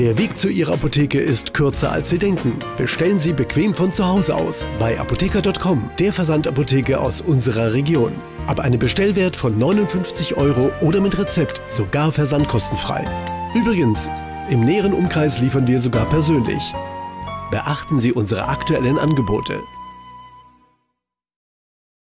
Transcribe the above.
Der Weg zu Ihrer Apotheke ist kürzer als Sie denken. Bestellen Sie bequem von zu Hause aus bei apotheker.com, der Versandapotheke aus unserer Region. Ab einem Bestellwert von 59 Euro oder mit Rezept sogar versandkostenfrei. Übrigens, im näheren Umkreis liefern wir sogar persönlich. Beachten Sie unsere aktuellen Angebote.